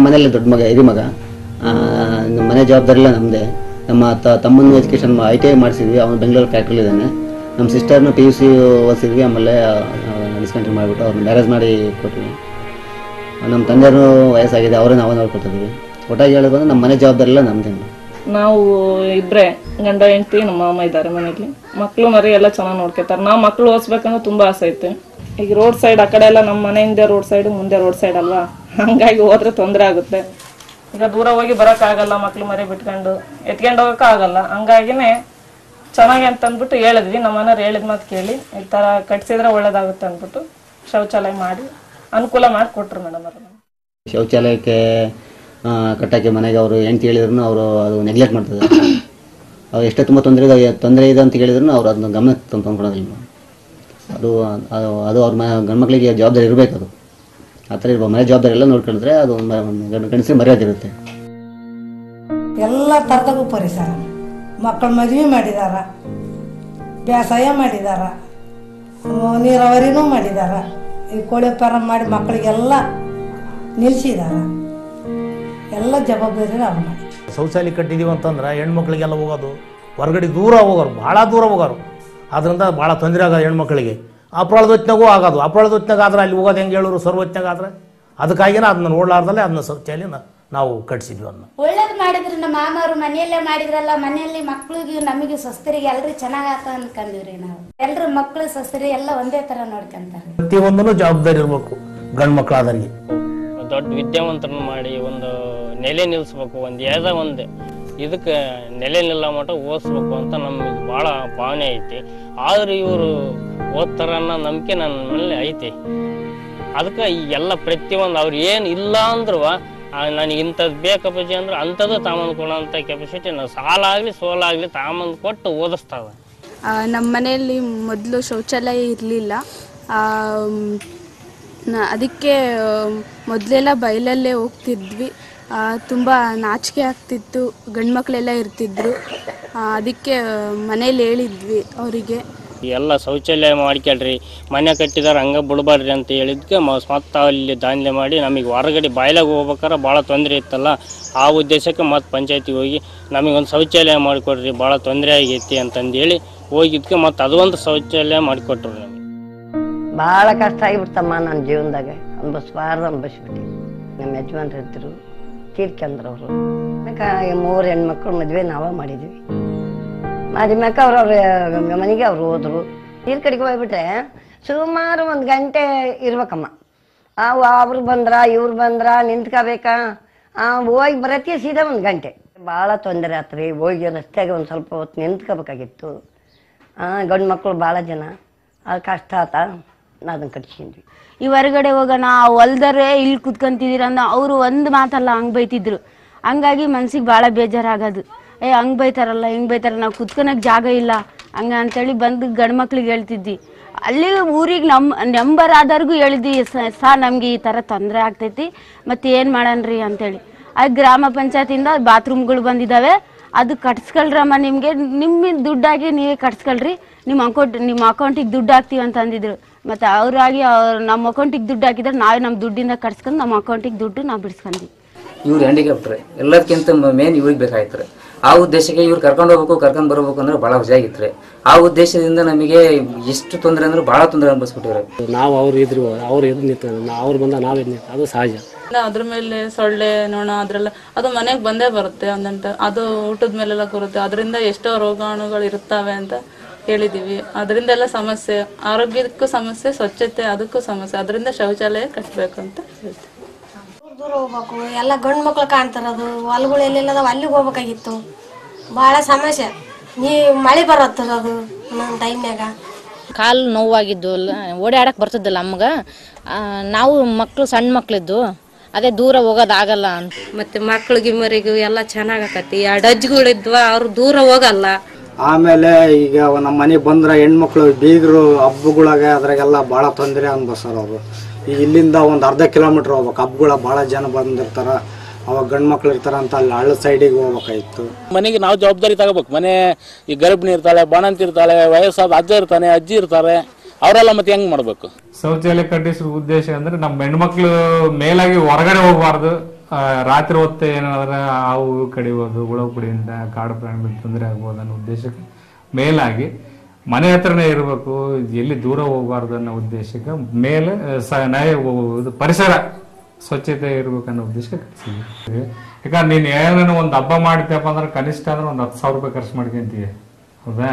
ನಮ್ಮ ಮನೆಯಲ್ಲಿ ದೊಡ್ಡ ಮಗ, ಹಿರಿ ಮಗ. ನಮ್ಮ ಮನೆ ಜವಾಬ್ದಾರಿ ಎಲ್ಲ ನಮ್ಮದೇ ನಮ್ಮ ತ ತಮ್ಮನ ಎಜುಕೇಷನ್ ಐ ಟಿ ಐ ಮಾಡಿಸಿದ್ವಿ. ಅವನು ಬೆಂಗಳೂರು ಫ್ಯಾಕ್ಟ್ರಿಲಿ ಇದ್ದಾನೆ. ನಮ್ಮ ಸಿಸ್ಟರ್ನು ಪಿ ಯು ಸಿ ಓದಿಸಿದ್ವಿ. ಆಮೇಲೆ ಡಿಸ್ಕಂಟಿನ್ಯೂ ಮಾಡಿಬಿಟ್ಟು ಅವ್ರನ್ನ ಮ್ಯಾರೇಜ್ ಮಾಡಿ ಕೊಟ್ಟಿವಿ ನಮ್ಮ ತಂದೆಯವರು ವಯಸ್ಸಾಗಿದೆ. ಅವರೇ ನಾವು ನೋಡ್ಕೊತಿದ್ವಿ ಒಟ್ಟಾಗಿ ಹೇಳೋದು ಅಂದ್ರೆ ನಮ್ಮ ಮನೆ ಜವಾಬ್ದಾರಿ ಎಲ್ಲ ನಮ್ಮದೇ ನಾವು ಇಬ್ಬರೇ ಗಂಡ, ಹೆಂಡತಿ, ನಮ್ಮ ಮಾಮ ಇದ್ದಾರೆ ಮನೆಯಲ್ಲಿ. ಮಕ್ಕಳು ಮರಿ ಎಲ್ಲ ಚೆನ್ನಾಗಿ ನೋಡ್ಕೋತಾರೆ ನಾವು ಮಕ್ಕಳು ಓದಿಸ್ಬೇಕಂದ್ರೆ ತುಂಬ ಆಸೆ ಐತೆ. ಈಗ ರೋಡ್ ಸೈಡ್ ಆ ಕಡೆ ಎಲ್ಲ ನಮ್ಮ ಮನೆಯಿಂದ ರೋಡ್ ಸೈಡ್ ಮುಂದೆ ರೋಡ್ ಸೈಡ್ ಅಲ್ವಾ? ಹಂಗಾಗಿ ಹೋದ್ರೆ ತೊಂದರೆ ಆಗುತ್ತೆ. ಈಗ ದೂರ ಹೋಗಿ ಬರೋಕ್ಕಾಗಲ್ಲ ಮಕ್ಳು ಮರಿ ಬಿಟ್ಕೊಂಡು ಎತ್ಕೊಂಡು ಹೋಗಕ್ ಆಗಲ್ಲ. ಹಂಗಾಗಿನೇ ಚೆನ್ನಾಗಿ ಅಂತ ಅಂದ್ಬಿಟ್ಟು ಹೇಳಿದ್ವಿ. ನಮ್ಮ ಮನೆಯವ್ರು ಹೇಳಿದ ಮಾತು ಕೇಳಿ ಈ ತರ ಕಟ್ಸಿದ್ರೆ ಒಳ್ಳೇದಾಗುತ್ತೆ ಅಂದ್ಬಿಟ್ಟು ಶೌಚಾಲಯ ಮಾಡಿ ಅನುಕೂಲ ಮಾಡಿ ಕೊಟ್ರು ಮೇಡಮ್ ಅವರು. ಶೌಚಾಲಯಕ್ಕೆ ಕಟ್ಟಕ್ಕೆ ಮನೆಗೆ ಅವರು ಹೆಂಡ್ತಿ ಹೇಳಿದ್ರು ಅವರು ಅದು ನೆಗ್ಲೆಕ್ಟ್ ಮಾಡ್ತದೆ ಅವ್ರು ಎಷ್ಟೇ ತುಂಬ ತೊಂದರೆ ಇದೆ ತೊಂದರೆ ಇದೆ ಅಂತ ಹೇಳಿದ್ರು ಅವ್ರು ಅದನ್ನ ಗಮನಕ್ಕೆ ತಂದು ತಂದ್ಕೊಳೋದಿಲ್ಲ ಅದು ಅದು ಅದು ಅವ್ರ ಮ ಗಂಡ್ಮಕ್ಳಿಗೆ ಜವಾಬ್ದಾರಿ ಇರಬೇಕು ಅದು. ಆ ಥರ ಇರ್ಬೋದು ಮನೆ ಜವಾಬ್ದಾರಿ ಎಲ್ಲ ನೋಡ್ಕೊಂಡ್ರೆ ಅದು ಗಂಡಸಿಗೆ ಮರ್ಯಾದೆ ಇರುತ್ತೆ. ಎಲ್ಲ ಥರದಾಗೂ ಪರಿಸರ ಮಕ್ಕಳು ಮದುವೆ ಮಾಡಿದಾರ. ಬೇಸಾಯ ಮಾಡಿದಾರ. ನೀರಾವರಿನೂ ಮಾಡಿದಾರ. ಈ ಕೋಳಿ ಫಾರಂ ಮಾಡಿ ಮಕ್ಕಳಿಗೆಲ್ಲ ನಿಲ್ಲಿಸಿದಾರ ಎಲ್ಲ ಜವಾಬ್ದಾರಿ ಅವ್ರು ಮಾಡಿ ಶೌಚಾಲಯ ಕಟ್ಟಿದೀವಿ ಅಂತಂದ್ರೆ ಹೆಣ್ಮಕ್ಳಿಗೆಲ್ಲ ಹೋಗೋದು ಹೊರಗಡೆ ದೂರ ಹೋಗೋರು ಭಾಳ ದೂರ ಹೋಗೋರು. ಅದರಿಂದ ಭಾಳ ತೊಂದರೆ ಆಗೋದು ಹೆಣ್ಮಕ್ಳಿಗೆ. ಅಪ್ರಾಳದ ಹೊತ್ತಿನಾಗೂ ಆಗೋದು. ಅಪ್ರಾಳದ ಹೊತ್ತಿನಾಗ ಆದ್ರೆ ಅಲ್ಲಿ ಹೋಗೋದು ಹೆಂಗೆ ಹೇಳೋರು? ಸರ್ವತ್ನಾಗ ಆದ್ರೆ ಅದಕ್ಕಾಗಿನೇ ಅದನ್ನ ನೋಡ್ಲಾರ್ದಲ್ಲೇ ಅದನ್ನ ಶೌಚಾಲಯ ನಾವು ಕಟ್ಸಿದ್ವಿ ಅದನ್ನ. ಒಳ್ಳೇದು ಮಾಡಿದ್ರು. ನಮ್ಮ ಮಾಮವ್ರು ಮನೆಯಲ್ಲೇ ಮಾಡಿದ್ರಲ್ಲ ಮನೆಯಲ್ಲಿ ಮಕ್ಳಿಗೆ ನಮಗೆ ಸ್ವಸ್ಥರಿಗೆ ಎಲ್ರಿ ಚೆನ್ನಾಗಾತ ಆತ ಅನ್ಕೊಂಡಿವ್ರಿ ನಾವು. ಎಲ್ರು ಮಕ್ಳು ಸ್ವಸ್ಥರಿ ಎಲ್ಲ ಒಂದೇ ತರ ನೋಡ್ಕೊಂತಾರೆ. ಪ್ರತಿಯೊಂದನ್ನು ಜವಾಬ್ದಾರಿ ಇರಬೇಕು ಗಂಡು ಮಕ್ಕಳಾದರಿಗೆ ದೊಡ್ಡ ವಿದ್ಯಾವಂತರನ್ನ ಮಾಡಿ ಒಂದು ನೆಲೆ ನಿಲ್ಲಿಸ್ಬೇಕು ಒಂದು ಯಾವ್ದ ಒಂದು. ಇದಕ್ಕೆ ನೆಲೆ ನಿಲ್ಲ ಮಟ್ಟ ಓದಿಸ್ಬೇಕು ಅಂತ ನಮ್ಗೆ ಭಾಳ ಭಾವನೆ ಐತಿ. ಆದ್ರೆ ಇವರು ಓದ್ತಾರ ಅನ್ನೋ ನಂಬಿಕೆ ನನ್ನ ಮೇಲೆ ಐತಿ. ಅದಕ್ಕೆ ಈ ಎಲ್ಲ ಪ್ರತಿಯೊಂದು ಅವ್ರು ಏನು ಇಲ್ಲ ಅಂದ್ರು ನನಗೆ ಇಂಥದ್ದು ಬೇಕಪ್ಪಾಜಿ ಅಂದ್ರೆ ಅಂಥದ್ದು ತಾಮಂದು ಕೊಡೋಂಥ ಕೆಪಾಸಿಟಿ ನಾವು ಸಾಲಾಗಲಿ ಸೋಲಾಗಲಿ ತಾಮಂದು ಕೊಟ್ಟು ಓದಿಸ್ತಾವ. ನಮ್ಮ ಮನೆಯಲ್ಲಿ ಮೊದಲು ಶೌಚಾಲಯ ಇರಲಿಲ್ಲ. ಅದಕ್ಕೆ, ಮೊದಲೆಲ್ಲ ಬಯಲಲ್ಲೇ ಹೋಗ್ತಿದ್ವಿ. ತುಂಬ ನಾಚಿಕೆ ಆಗ್ತಿತ್ತು. ಗಂಡು ಮಕ್ಕಳೆಲ್ಲ ಇರ್ತಿದ್ರು ಅದಕ್ಕೆ ಮನೇಲಿ ಹೇಳಿದ್ವಿ ಅವರಿಗೆ. ಎಲ್ಲ ಶೌಚಾಲಯ ಮಾಡ್ಕೊಳ್ರಿ. ಮನೆ ಕಟ್ಟಿದಾರ ಹಂಗ ಬಿಡಬಾರ್ರಿ ಅಂತ ಹೇಳಿದ್ಕೆ ಮತ್ತೆ ಅಲ್ಲಿ ದಾಂಧಲೆ ಮಾಡಿ ನಮಗೆ ಹೊರಗಡೆ ಬಾಯ್ಲಾಗ ಹೋಗ್ಬೇಕಾರೆ ಭಾಳ ತೊಂದರೆ ಇತ್ತಲ್ಲ. ಆ ಉದ್ದೇಶಕ್ಕೆ ಮತ್ತೆ ಪಂಚಾಯತಿಗೆ ಹೋಗಿ ನಮಗೊಂದು ಶೌಚಾಲಯ ಮಾಡಿಕೊಡ್ರಿ, ಭಾಳ ತೊಂದರೆ ಆಗೈತಿ ಅಂತಂದೇಳಿ ಹೋಗಿದ್ಕೆ ಮತ್ತೆ ಅದೊಂದು ಶೌಚಾಲಯ ಮಾಡಿಕೊಟ್ರು ನಮಗೆ. ಭಾಳ ಕಷ್ಟ ಆಗಿಬಿಡ್ತಮ್ಮ ನನ್ನ ಜೀವನದಾಗ. ಅನ್ಭವಿಸ್ಬಾರ್ದು ಅನ್ಭವಿಸ್ಬಿಟ್ಟು ನಮ್ಮ ಯಜಮಾನ್ರು ಇದ್ರು ತೀರ್ಕೊಂಡ್ರು ಅವರು ಮೂರು ಹೆಣ್ಮಕ್ಳು ಮದುವೆ ನಾವೇ ಮಾಡಿದ್ವಿ. ಮಾಡಿದ್ಮ್ಯಾಕ ಅವ್ರವ್ರ ಮನೆಗೆ ಅವ್ರು ಹೋದ್ರು. ನೀರ್ ಕಡೆಗೆ ಹೋಗ್ಬಿಟ್ರೆ ಸುಮಾರು ಒಂದು ಗಂಟೆ ಇರ್ಬೇಕಮ್ಮ. ಅವ್ರು ಬಂದ್ರ, ಇವ್ರು ಬಂದ್ರ, ನಿಂತ್ಕೋಬೇಕಾ. ಹೋಗಿ ಬರತ್ತೆ ಸೀದಾ ಒಂದು ಗಂಟೆ. ಭಾಳ ತೊಂದರೆ ಆತ್ರಿ, ಹೋಗಿ ರಸ್ತೆಗೆ ಒಂದು ಸ್ವಲ್ಪ ಹೊತ್ತು ನಿಂತ್ಕೋಬೇಕಾಗಿತ್ತು. ಗಂಡು ಮಕ್ಕಳು ಭಾಳ ಜನ. ಅದು ಕಷ್ಟ ಆತ. ಅದನ್ನು ಕಟ್ಸ್ಕೊಂಡ್ವಿ. ಈ ಹೊರಗಡೆ ಹೋಗೋಣ ಹೊಲ್ದರೆ ಇಲ್ಲಿ ಕುತ್ಕೊಂತಿದ್ದೀರ ಅಂದ್ರೆ ಅವರು ಒಂದು ಮಾತಲ್ಲ, ಹಂಗೆ ಬೈತಿದ್ರು. ಹಂಗಾಗಿ ಮನ್ಸಿಗೆ ಭಾಳ ಬೇಜಾರಾಗೋದು. ಏ, ಹಂಗೆ ಬೈತಾರಲ್ಲ, ಹಿಂಗೆ ಬೈತಾರ, ನಾವು ಕುತ್ಕೊಳಕ್ಕೆ ಜಾಗ ಇಲ್ಲ. ಹಂಗೆ ಅಂತೇಳಿ ಬಂದು ಗಂಡು ಮಕ್ಳಿಗೆ ಹೇಳ್ತಿದ್ವಿ ಅಲ್ಲಿ ಊರಿಗೆ ನಮ್ಮ ನಂಬರ್ ಆದವ್ರಿಗೂ ಹೇಳಿದ್ವಿ ಸಾ ನಮಗೆ ಈ ಥರ ತೊಂದರೆ ಆಗ್ತೈತಿ, ಮತ್ತು ಏನು ಮಾಡಣ್ರಿ ಅಂತೇಳಿ. ಆ ಗ್ರಾಮ ಪಂಚಾಯತಿಯಿಂದ ಬಾತ್ರೂಮ್ಗಳು ಬಂದಿದ್ದಾವೆ ಅದು ಕಟ್ಸ್ಕೊಳ್ರಮ್ಮ ನಿಮಗೆ ನಿಮ್ಮ ದುಡ್ಡಾಗಿ ನೀವೇ ಕಟ್ಸ್ಕೊಳ್ರಿ. ನಿಮ್ಮ ಅಕೌಂಟ್ ನಿಮ್ಮ ಅಕೌಂಟಿಗೆ ದುಡ್ಡು ಹಾಕ್ತೀವಿ ಅಂತ ಅಂದಿದ್ರು. ಮತ್ತು ಅವರಾಗಿ ಅವ್ರು ನಮ್ಮ ಅಕೌಂಟಿಗೆ ದುಡ್ಡು ಹಾಕಿದ್ರೆ ನಾವೇ ನಮ್ಮ ದುಡ್ಡಿಂದ ಕಟ್ಸ್ಕೊಂಡು ನಮ್ಮ ಅಕೌಂಟಿಗೆ ದುಡ್ಡು ನಾವು ಬಿಡ್ಸ್ಕೊಂಡ್ವಿ. ಇವ್ರು ಹ್ಯಾಂಡಿಕ್ಯಾಪ್ಟ್ರೆ ಎಲ್ಲದಕ್ಕಿಂತ ಮೇನ್ ಇವ್ರಿಗೆ ಬೇಕಾಯ್ತಾರೆ. ಆ ಉದ್ದೇಶಕ್ಕೆ ಇವ್ರು ಕರ್ಕೊಂಡು ಹೋಗ್ಬೇಕು ಕರ್ಕೊಂಡು ಬರ್ಬೇಕು ಅಂದ್ರೆ ಭಾಳ ವಜಾಗಿತ್ತು ಆ ಉದ್ದೇಶದಿಂದ ನಮಗೆ ಎಷ್ಟು ತೊಂದರೆ ಅಂದ್ರೆ ಭಾಳ ತೊಂದರೆ ಅನ್ಭವಿಸ್ಬಿಟ್ಟಿವ್ರೆ. ನಾವು ಅವ್ರು ಇದ್ರು ಅವ್ರು ಎದ್ದು ನಿಂತ ಅವ್ರು ಬಂದ ನಾವು ಎದ್ದು ನಿಂತು ಅದು ಸಹಜ. ಅದ್ರ ಮೇಲೆ ಸೊಳ್ಳೆ ನೋಣ ಅದ್ರೆಲ್ಲ ಅದು ಮನೆಗೆ ಬಂದೇ ಬರುತ್ತೆ ಒಂದಂಟ ಅದು ಊಟದ ಮೇಲೆಲ್ಲ ಕೂರುತ್ತೆ ಅದರಿಂದ ಎಷ್ಟೋ ರೋಗಾಣುಗಳು ಇರ್ತಾವೆ ಅಂತ ಹೇಳಿದೀವಿ. ಅದರಿಂದ ಎಲ್ಲ ಸಮಸ್ಯೆ. ಆರೋಗ್ಯಕ್ಕೂ ಸಮಸ್ಯೆ ಸ್ವಚ್ಛತೆ ಅದಕ್ಕೂ ಸಮಸ್ಯೆ. ಅದರಿಂದ ಶೌಚಾಲಯ ಕಟ್ಟಬೇಕು ಅಂತ ಹೇಳ್ತೀವಿ. ದೂರ ಹೋಗ್ಬೇಕು. ಎಲ್ಲ ಗಂಡು ಮಕ್ಳು ಕಾಣ್ತಾರದು. ಹೊಲಗಳು ಎಲ್ಲೆಲ್ಲದಾವ? ಅಲ್ಲಿಗೆ ಹೋಗ್ಬೇಕಾಗಿತ್ತು. ಭಾಳ ಸಮಸ್ಯೆ. ನೀ ಮಳೆ ಬರತ್ತಿರೋದು ಒಂದೊಂದು ಟೈಮ್ನಾಗ ಕಾಲು ನೋವಾಗಿದ್ದು ಓಡಾಡಕ್ಕೆ ಬರ್ತಿದ್ದಿಲ್ಲ ನಮ್ಗೆ ನಾವು ಮಕ್ಕಳು ಸಣ್ಣ ಮಕ್ಳಿದ್ದು. ಅದೇ ದೂರ ಹೋಗೋದಾಗಲ್ಲ ಅಂತ. ಮತ್ತೆ ಮಕ್ಳಿಗೆ ಮರಿಗೂ ಎಲ್ಲ ಚೆನ್ನಾಗಕತಿ. ಎರಡು ಅಜ್ಜಿಗಳಿದ್ವ ಅವ್ರು ದೂರ ಹೋಗಲ್ಲ. ಆಮೇಲೆ ಈಗ ನಮ್ಮ ಮನೆಗೆ ಬಂದ್ರೆ ಹೆಣ್ಮಕ್ಳು ಬೀಗರು ಹಬ್ಬಗಳಾಗ ಅದ್ರಾಗೆಲ್ಲ ಭಾಳ ತೊಂದರೆ ಅನ್ಭವಿಸ್ತಾರ ಅವರು. ಈಗ ಇಲ್ಲಿಂದ ಒಂದು ಅರ್ಧ ಕಿಲೋಮೀಟ್ರ್ ಹೋಗ್ಬೇಕು. ಹಬ್ಬಗಳ ಭಾಳ ಜನ ಬಂದಿರ್ತಾರೆ. ಅವಾಗ ಗಂಡು ಮಕ್ಳು ಇರ್ತಾರ ಅಂತ ಅಲ್ಲಿ ಹಳ್ಳ ಸೈಡಿಗೆ ಹೋಗ್ಬೇಕಾಯ್ತು. ಮನೆಗೆ ನಾವು ಜವಾಬ್ದಾರಿ ತಗೋಬೇಕು. ಮನೆ ಈ ಗರ್ಭಿಣಿ ಇರ್ತಾಳೆ ಬಾಣಂತಿ ಇರ್ತಾಳೆ ವಯಸ್ಸಾದ ಅಜ್ಜ ಇರ್ತಾನೆ ಅಜ್ಜಿ ಇರ್ತಾರೆ ಅವರೆಲ್ಲ ಮತ್ತೆ ಹೆಂಗ್ ಮಾಡ್ಬೇಕು? ಶೌಚಾಲಯ ಕಟ್ಟಿಸುವ ಉದ್ದೇಶ ಅಂದ್ರೆ ನಮ್ಮ ಹೆಣ್ಮಕ್ಳು ಮೇಲಾಗಿ ಹೊರಗಡೆ ಹೋಗ್ಬಾರ್ದು. ರಾತ್ರಿ ಹೊತ್ತು ಏನಾದ್ರೆ ಹಾವು ಕಡಿಬೋದು ಹುಳ ಕುಡಿಯಿಂದ ಕಾಡು ಪ್ರಾಣಿಗಳಿಗೆ ತೊಂದರೆ ಆಗ್ಬೋದು ಅನ್ನೋ ಉದ್ದೇಶಕ್ಕೆ ಮೇಲಾಗಿ ಮನೆ ಹತ್ರನೇ ಇರಬೇಕು ಎಲ್ಲಿ ದೂರ ಹೋಗಬಾರ್ದು ಅನ್ನೋ ಉದ್ದೇಶಕ್ಕೆ ಮೇಲೆ ಆ, ಸ ನಯ ಇದು ಪರಿಸರ ಸ್ವಚ್ಛತೆ ಇರ್ಬೇಕನ್ನೋ ಉದ್ದೇಶಕ್ಕೆ ಯಾಕಂದ್ರೆ ನೀನು ಏನೇನು ಒಂದು ಹಬ್ಬ ಮಾಡ್ತೀಯಪ್ಪ ಅಂದ್ರೆ ಕನಿಷ್ಠ ಅಂದ್ರೆ ಒಂದು ಹತ್ತು ಸಾವಿರ ರೂಪಾಯಿ ಖರ್ಚು ಮಾಡ್ಕೊಂತೀಯ. ಹೌದಾ?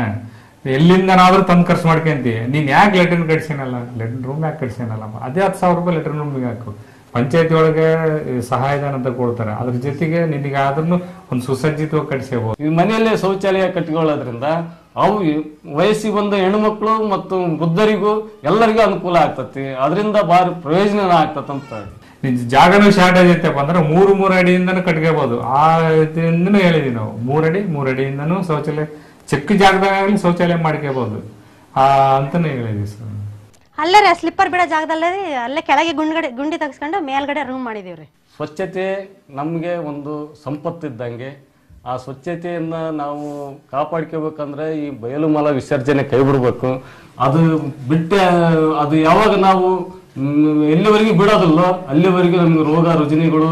ಎಲ್ಲಿಂದನಾದ್ರೂ ತಂದು ಖರ್ಚು ಮಾಡ್ಕೊಂತೀಯ. ನೀನು ಯಾಕೆ ಲೆಟ್ರಿನ್ ಕಟ್ಸಿನಲ್ಲ? ಲೆಟ್ರಿನ್ ರೂಮ್ ಯಾಕೆ ಕಟ್ಸಿನಲ್ಲ? ಅದೇ ಹತ್ತು ಸಾವಿರ ರೂಪಾಯಿ ಲೆಟ್ರಿನ್ ರೂಮ್ ಹಾಕು. ಪಂಚಾಯತಿ ಒಳಗೆ ಸಹಾಯಧನ ಅಂತ ಕೊಡ್ತಾರೆ. ಅದ್ರ ಜೊತೆಗೆ ನಿನಗೆ ಆದ್ರೂ ಒಂದು ಸುಸಜ್ಜಿತವಾಗಿ ಕಟ್ಸಬಹುದು ಈ ಮನೆಯಲ್ಲೇ ಶೌಚಾಲಯ ಕಟ್ಟಿಕೊಳ್ಳೋದ್ರಿಂದ ಅವು ವಯಸ್ಸಿಗೆ ಬಂದ ಹೆಣ್ಮಕ್ಳು ಮತ್ತು ಬುದ್ಧರಿಗೂ ಎಲ್ಲರಿಗೂ ಅನುಕೂಲ ಆಗ್ತತಿ. ಅದರಿಂದ ಭಾರಿ ಪ್ರಯೋಜನ ಆಗ್ತದಂತ ನಿಜ ಜಾಗನೂ ಶಾರ್ಟೇಜ್ ಐತಪ್ಪ ಅಂದ್ರೆ ಮೂರು ಮೂರು ಅಡಿಯಿಂದನೂ ಕಟ್ಕೋಬಹುದು ಆ ಇದರಿಂದನೂ ಹೇಳಿದ್ವಿ ನಾವು. ಮೂರಡಿ ಮೂರಡಿಯಿಂದನೂ ಶೌಚಾಲಯ ಚಿಕ್ಕ ಜಾಗದಾಗಲಿ ಶೌಚಾಲಯ ಮಾಡ್ಕೋಬಹುದು ಆ ಅಂತಾನೆ ಹೇಳಿದ್ವಿ ಸರ್. ಅಲ್ಲೇ ರೀ ಸ್ಲಿಪ್ಪರ್ ಬಿಡೋ ಜಾಗದಲ್ಲೇ ರೀ ಅಲ್ಲೇ ಕೆಳಗೆ ಗುಂಡ್ಗಡೆ ಗುಂಡಿ ತೆಗೆಸ್ಕೊಂಡು ಮೇಲ್ಗಡೆ ರೂಮ್ ಮಾಡಿದೀವಿ ರೀ. ಸ್ವಚ್ಛತೆ ನಮಗೆ ಒಂದು ಸಂಪತ್ತಿದ್ದಂಗೆ ಆ ಸ್ವಚ್ಛತೆಯನ್ನ ನಾವು ಕಾಪಾಡ್ಕೋಬೇಕಂದ್ರೆ ಈ ಬಯಲು ಮಲ ವಿಸರ್ಜನೆ ಕೈ ಬಿಡಬೇಕು ಅದು ಬಿಟ್ಟ, ಅದು ಯಾವಾಗ ನಾವು ಎಲ್ಲಿವರೆಗೂ ಬಿಡೋದಿಲ್ಲ, ಅಲ್ಲಿವರೆಗೂ ನಮ್ಗೆ ರೋಗ, ರುಜಿನಿಗಳು,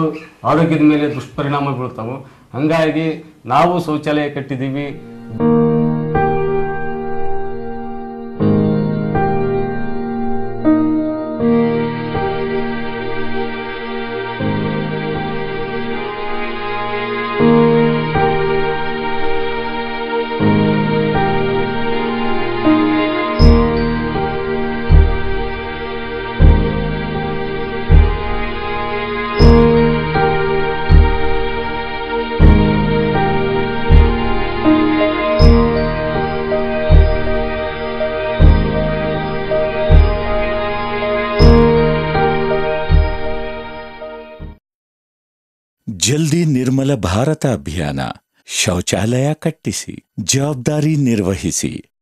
ಆರೋಗ್ಯದ ಮೇಲೆ ದುಷ್ಪರಿಣಾಮ ಬೀಳ್ತಾವೆ. ಹಂಗಾಗಿ ನಾವು ಶೌಚಾಲಯ ಕಟ್ಟಿದ್ದೀವಿ. ಜಲ್ದಿ ನಿರ್ಮಲ ಭಾರತ ಅಭಿಯಾನ ಶೌಚಾಲಯ ಕಟ್ಟಿಸಿ ಜವಾಬ್ದಾರಿ ನಿರ್ವಹಿಸಿ.